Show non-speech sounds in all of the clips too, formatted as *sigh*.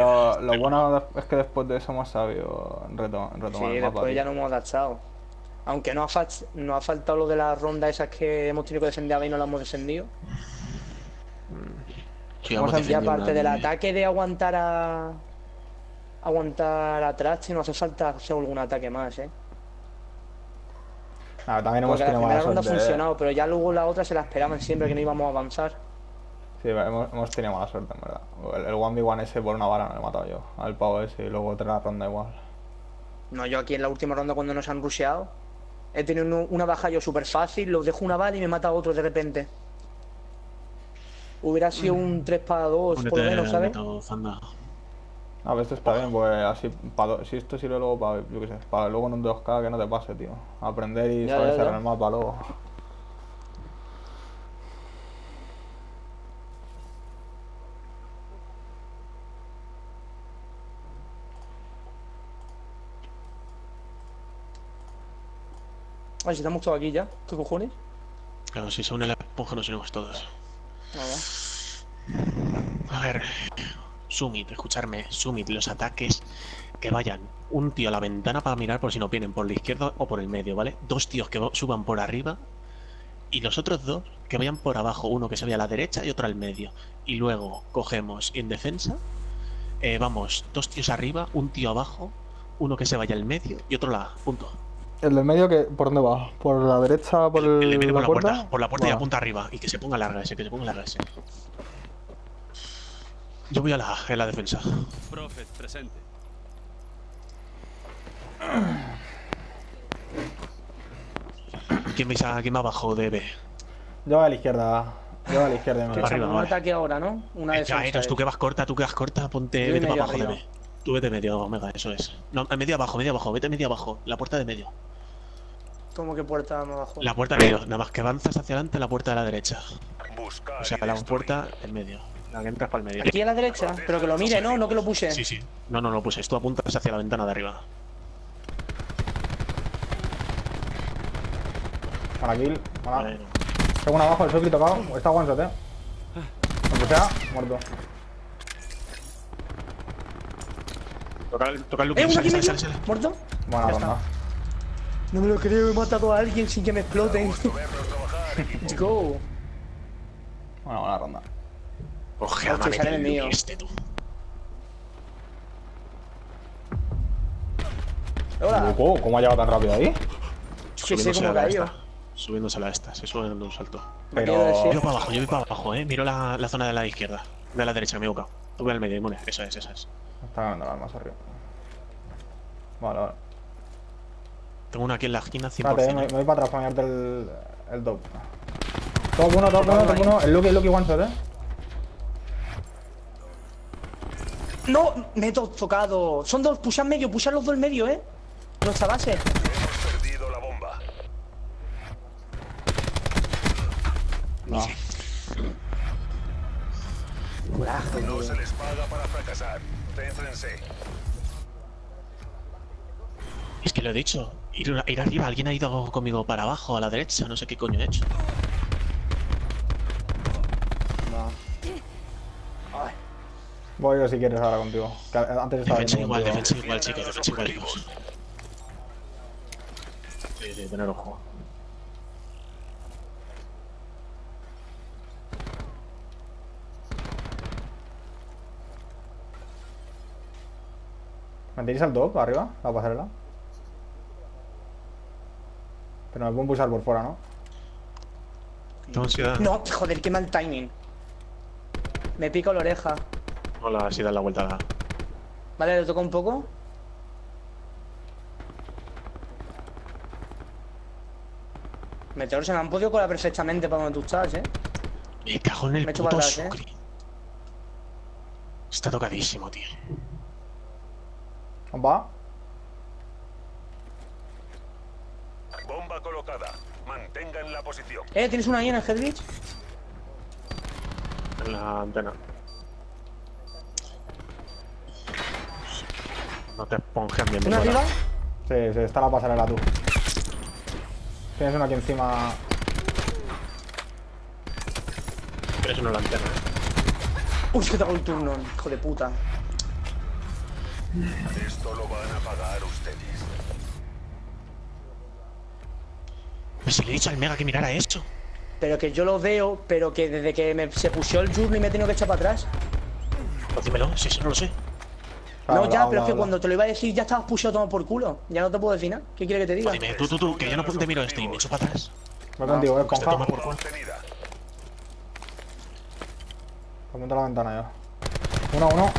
Lo, lo bueno es que después de eso hemos sabido reto- retomar Sí, el mapa. después tío. ya no hemos adaptado. Aunque no ha, fal- no ha faltado lo de la ronda esas que hemos tenido que defender y no la hemos defendido. Sí, Vamos vamos a Y defendiendo aparte del de- ataque de aguantar a. Aguantar atrás, si no hace falta hacer algún ataque más, eh. Ah, también hemos Porque la primera ronda ha eh. funcionado, pero ya luego la otra se la esperaban siempre que no íbamos a avanzar. Sí, hemos, hemos tenido mala suerte, en verdad. El, el 1v1 ese por una bala no lo he matado yo. Al pavo ese y luego otra ronda igual. No, yo aquí en la última ronda cuando nos han rusheado, he tenido uno- una baja yo súper fácil, los dejo una bala y me mata otro de repente. Hubiera sido un 3 para 2 por lo menos, ¿sabes? A ver, esto está bien, pues así, pa do- si esto sirve luego para, yo qué sé, para luego en un 2K que no te pase, tío. Aprender y Ya, saber ya, cerrar el mapa luego. A estamos todos aquí ya. ¿Qué cojones? Claro, si se une la esponja nos unimos todos. Nada. A ver, Sumit, escucharme, Sumit, los ataques que vayan un tío a la ventana para mirar por si no vienen por la izquierda o por el medio, ¿vale? Dos tíos que suban por arriba y los otros dos que vayan por abajo, uno que se vaya a la derecha y otro al medio. Y luego cogemos en defensa, eh, vamos, dos tíos arriba, un tío abajo, uno que se vaya al medio y otro la punto. ¿El del medio que por dónde va? ¿Por la derecha, por El, el medio la por la puerta? puerta, por la puerta y apunta arriba y que se ponga larga ese, que se ponga larga ese. Yo voy a la, a la defensa. Prophet, presente. ¿Quién vais a, quién va abajo de B? Yo voy a la izquierda. Yo voy a la izquierda. y me arriba, un vale. ataque ahora, ¿no? Una Eh, defensa. ya, tú es. que vas corta, tú que vas corta, ponte, Yo vete para abajo de. B. Tú vete medio, Omega, eso es. No, eh, medio abajo, medio abajo, vete medio abajo, la puerta de medio. ¿Cómo que puerta más abajo? La puerta medio, nada más que avanzas hacia adelante, la puerta de la derecha. Buscar O sea, la destruir. puerta en medio. La que entras para el medio. Aquí a la derecha, pero que lo mire, ¿no? No que lo puse. Sí, sí. No, no lo puse, tú apuntas hacia la ventana de arriba. Para kill. Para. Uno abajo, el Sokri tocado. Está one shot, eh. Aunque sea, muerto. Toca el, toca el ¡Eh, uno sale, sale, sale, sale. ¿Muerto? Buena Ya ronda. No me lo creo, he matado a alguien sin que me exploten. Let's *laughs* go. Buena, buena ronda. Ojalá Hostia, me sale el mío. Este, tú. Hola. ¿Cómo ha llegado tan rápido ahí? Cómo a la caído. esta. Subiéndose a la esta, se sube en un salto. Pero. decir- Yo para abajo, yo voy para abajo, eh. Miro la, la zona de la izquierda. De la derecha, me he equivocado. Tú ve al medio, inmune. Eso es, eso es. Está ganando las más arriba. Vale, vale. Tengo uno aquí en la esquina 100%. Espérate, eh, me, me voy para atrás para mirarte el, el top. Top 1, top 1, top 1. El Lucky, el Lucky one shot, eh. No, me he to- tocado. Son dos, pushan medio, pushan los dos en medio, ¿eh? Nuestra base. Hemos perdido la bomba. No. Coraje, No se les paga para fracasar. Céntrense. Es que lo he dicho. Ir, ir arriba, alguien ha ido conmigo para abajo, a la derecha, no sé qué coño he hecho. Ay, Voy yo si quieres ahora contigo. Antes estaba Defensa igual, contigo. defensa igual, chicos, defensa igual, chicos. Sí, sí, tener ojo. ¿Mantenéis al top arriba? La pasarela. Pero me pueden pulsar por fuera, ¿no? Tengo ansiedad. No, joder, qué mal timing. Me pico la oreja. Hola, así da la vuelta. Vale, le toco un poco. Meteor se me han podido colar perfectamente para donde tú estás, ¿eh? Me cago en el Me puto ¿eh? Está tocadísimo, tío. Va. Bomba colocada. Mantengan la posición. Eh, ¿tienes una ahí en el Headbridge? En la antena. No te esponjes bien. ¿Una arriba? Sí, sí, está la pasarela tú. Tienes uno aquí encima. Tienes uno en la antena. Uy, que te hago el turno, hijo de puta. Esto lo van a pagar ustedes. Si le he dicho al Mega que mirara eso. Pero que yo lo veo, pero que desde que me, se pusió el journey me he tenido que echar para atrás. Pues dímelo, si eso no lo sé. no, Habla, ya, habla, pero es que cuando te lo iba a decir ya estabas pusido todo por culo. Ya no te puedo decir nada. ¿Qué quiere que te diga? Pues dime, tú, tú, tú, que yo no te miro esto y me echo para atrás. Voy contigo, eh, por culo. Obtenida. Apunta la ventana ya. Uno, uno.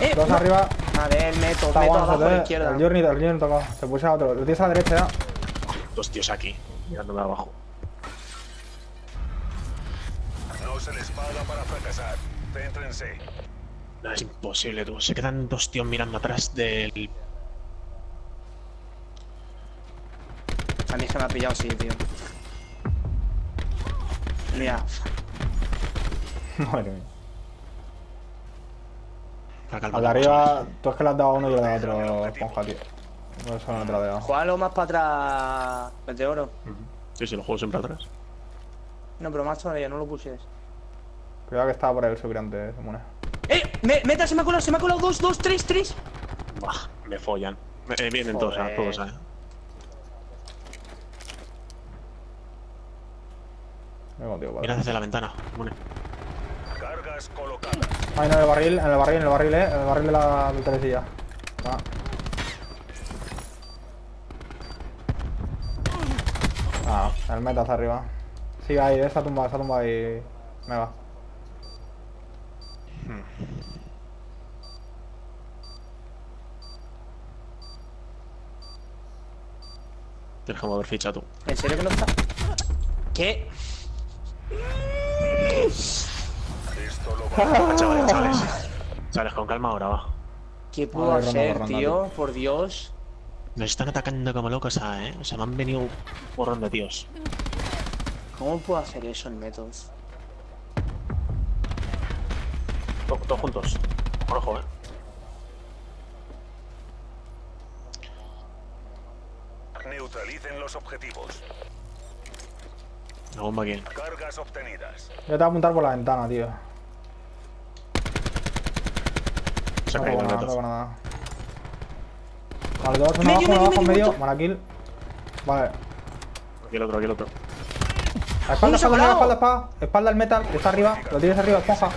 ¡Eh! Dos no. arriba. A ver, meto, Está meto abajo a la shot, eh. izquierda. El journey, el journey tocó. Se puso a otro. Lo tienes a la derecha ya. Dos tíos aquí, mirándome abajo. No se les paga para fracasar. Céntrense. No, es imposible, tú. Se quedan dos tíos mirando atrás del. A mí es que me ha pillado sí, tío. Mira, *laughs* Madre mía. Al de arriba, tú es que le has dado a uno y yo le he dado a otro esponja, tío. Eso no te lo más para atrás, meteoro. ver. Ujú. Sí, sí, lo juego siempre atrás. No, pero más todavía, no lo pushes. Cuidado que estaba por ahí el subiante, Simone. ¡Eh! Me, meta, se me ha colado, se me ha colado dos, dos, tres, tres. Buah, me follan. Eh, vienen todos, Joder. ¿eh? todos, ¿eh? Mira desde la ventana. Bueno, Cargas colocadas. Ahí no, en el barril, en el barril, en el barril, eh. En el barril de la del Teresilla. Ah, el meta hacia arriba. Sigue ahí, eh. Está tumbado, está tumbado ahí. Mega. tienes que mover ficha tú. ¿En serio que no está? ¿Qué? Esto lo van a Ah, chavales, chavales. Chavales, con calma ahora, va. ¿Qué puedo ronda hacer, tío? Por Dios. Nos están atacando como locos, ¿ah, ¿eh? O sea, me han venido un porrón de tíos. ¿Cómo puedo hacer eso en Metals? Todos, todos juntos. Ojo, ¿eh? Neutralicen los objetivos. La bomba aquí. Cargas obtenidas. Yo te voy a apuntar por la ventana, tío. Se ha no caído nada, no nada. Vale, dos, uno Medio, abajo, uno medio, abajo, medio, medio. Buena kill. Vale. Aquí el otro, aquí el otro. A espalda, se espalda, colado. espalda, espalda. Espalda el metal, que está arriba. Lo tienes arriba, esponja.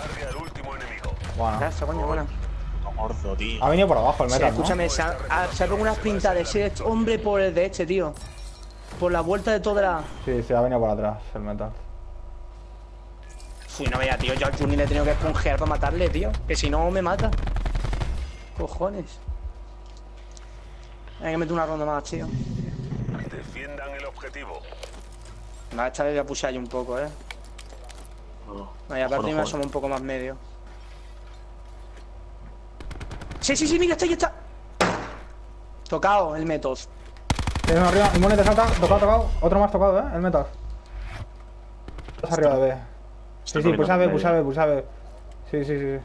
Bueno. Gracias, coño, tío. Ha venido por abajo el Sí, metal, ¿no? escúchame, se ha, ha- se ha pegado unas pintas de ese hombre por el de este, tío. Por la vuelta de toda la. Sí, sí, ha venido por atrás el metal. Uy, no vea, tío. Yo al Juni le he tenido que esponjear para matarle, tío. Que si no me mata. Cojones. Hay que meter una ronda más, tío. Defiendan el objetivo. Va, esta vez voy a pushar ahí un poco, eh. No. No, y aparte me asomo un poco más medio. Sí, sí, sí, mira, está ahí, está. Tocado el método. Tienes uno arriba, inmune te salta, tocado, tocado. Otro más tocado, eh, el metal. Dos arriba de B. Sí, sí, pulsa B, pulsa B, pulsa B. Sí, sí, sí.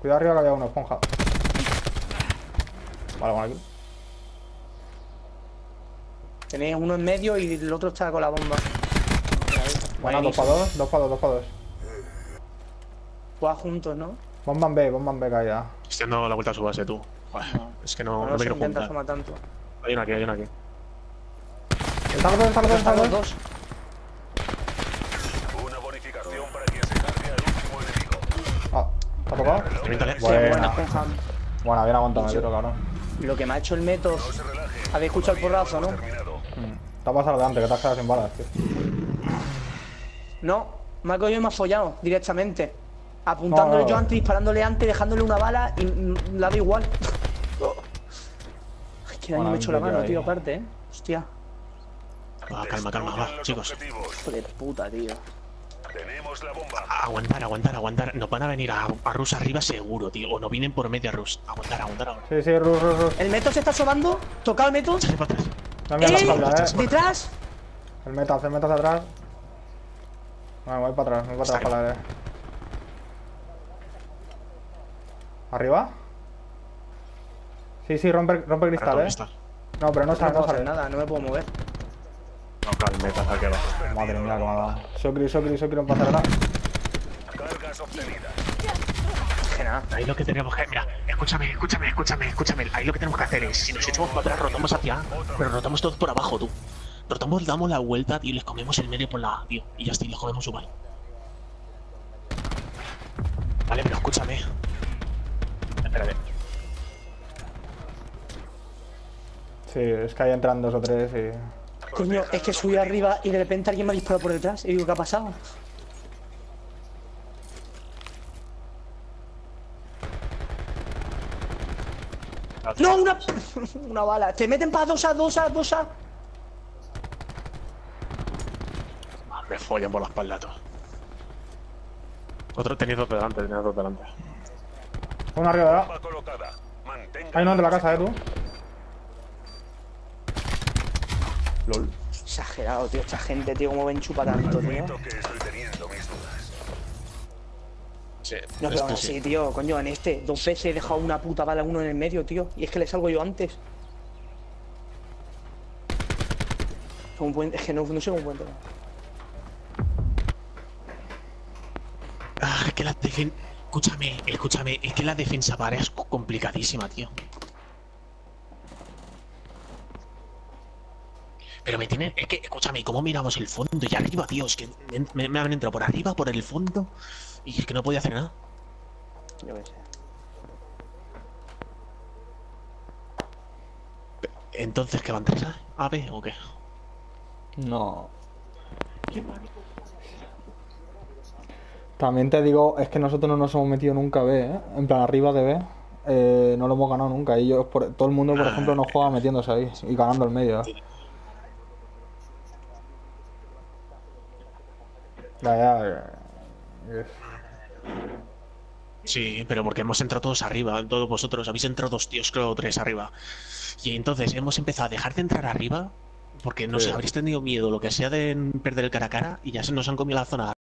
Cuidado arriba que había uno, esponja. Vale, bueno, aquí. Tenéis uno en medio y el otro está con la bomba. Bueno, dos para dos, dos para dos, dos para dos. Juega juntos, ¿no? Bomba en B, bomba en B caída. Estoy dando la vuelta a su base, tú. Joder, No. Es que no, No, no me quiero juntar. tanto. Hay una aquí, hay una aquí. Está los dos, está los dos, está Están los dos. Una bonificación para quien se cargue al último enemigo. Ah, ¿está tocado? Sí, Buena. bien aguantado, me cabrón. Lo que me ha hecho el relaje. Habéis escuchado el porrazo, ¿no? Te ha pasado de antes, que te has quedado sin balas, tío. No, me ha cogido y me ha follado directamente. Apuntándole No, no. yo antes, disparándole antes, dejándole una bala y la da igual. *laughs* Ay, que daño Bueno, me he hecho la mano, tío, aparte, eh. Hostia, Va, calma, calma, Destruyan va, chicos. hijo de puta, tío. Tenemos la bomba. Aguantar, aguantar, aguantar. Nos van a venir a, a Rus arriba seguro, tío. O no vienen por media Rus. Aguantar, aguantar, aguantar. Sí, sí, Rus, Rus, Rus. El método se está asomando, tocado el. Échale para atrás. Me ha mirado la ¡Eh! espalda, eh. Detrás. El metal, el metal atrás. No, me voy para atrás, me voy para atrás para la eh. ¿Arriba? Sí, sí, rompe, rompe cristal, eh. No, pero no No sale, no hacer sale. nada, no me puedo mover. No, claro, metas aquí abajo. Madre mía, cómo ha dado. Sokri, Sokri, Sokri en pasarela. Cargas obtenidas. Nada. Ahí lo que tenemos que. Mira, escúchame, escúchame, escúchame, escúchame. Ahí lo que tenemos que hacer es, si nos echamos para atrás, rotamos hacia A, pero rotamos todos por abajo, tú. Rotamos, damos la vuelta, tío, y les comemos el medio por la A, tío. Y ya está, y les comemos su mal. Vale, pero escúchame. Espérate. Sí, es que ahí entran dos o tres y. Coño, es que subí arriba y de repente alguien me ha disparado por detrás. Y digo, ¿qué ha pasado? ¡No! *laughs* Una, bala. Te meten para dos a dos a dos a. Ah, Me follan por la espalda. Otro tenéis dos delante, tenéis dos delante. Uno arriba de la. Bomba colocada. Mantenga. Hay uno de la casa, eh, tú. LOL. Exagerado, tío. Esta gente, tío, como ven chupa tanto, tío. Sí, No, pero aún así, tío, coño, en este, dos veces he dejado una puta bala uno en el medio, tío. Y es que le salgo yo antes. ¿Cómo pueden- Es que no, no sé cómo pueden tener. Ah, es que la defensa. Escúchame, escúchame, es que la defensa para es co- complicadísima, tío. Pero me tienen. Es que, escúchame, ¿cómo miramos el fondo? Y arriba, tío, es que me, me- han entrado por arriba, por el fondo. Y es que no podía hacer nada. Yo qué sé. Entonces, ¿qué van tres A? ¿A B o qué? No. También te digo, es que nosotros no nos hemos metido nunca a B, ¿eh? En plan, arriba de B. eh, no lo hemos ganado nunca. Ellos, por- todo el mundo, por ejemplo, no juega metiéndose ahí y ganando el medio. ¿eh? Sí, pero porque hemos entrado todos arriba, todos vosotros. Habéis entrado dos tíos, creo, tres arriba. Y entonces hemos empezado a dejar de entrar arriba. Porque no Sí. habréis tenido miedo, lo que sea de perder el cara a cara. Y ya se nos han comido la zona